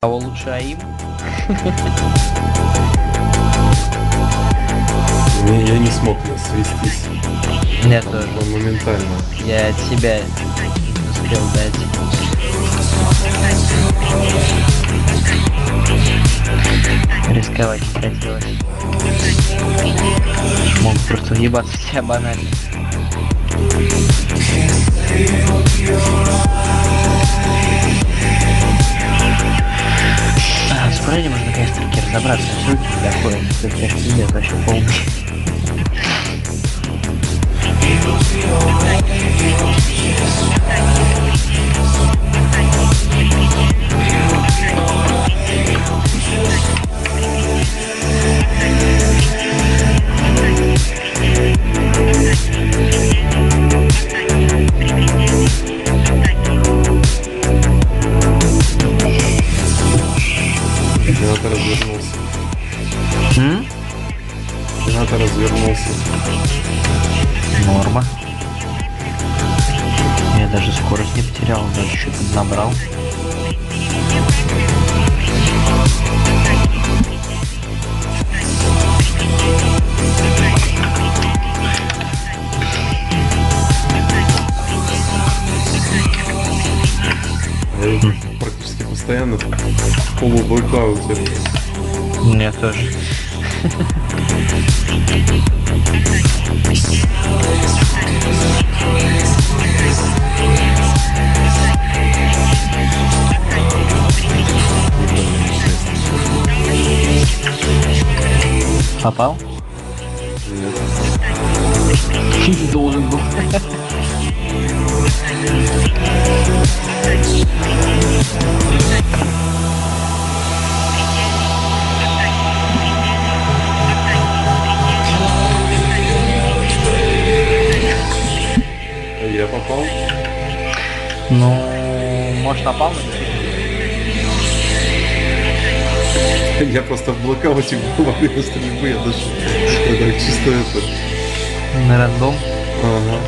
Кого лучше АИМ? Не, я не смог свестись Я тоже. моментально. Я от себя успел дать. Рисковать не хотелось. Мог просто въебаться в тебя банально. Разобраться, что тебя такое, что ты пиздец вообще полный. Ренат развернулся. М? Ренат развернулся. Норма. Я даже скорость не потерял, даже что-то набрал. А я практически постоянно в полублокауте. Мне тоже. Попал? Нет. Должен был. Ну, может не Я просто в блокауте был во время стрельбы, я даже это чисто это. на рандом. Ага.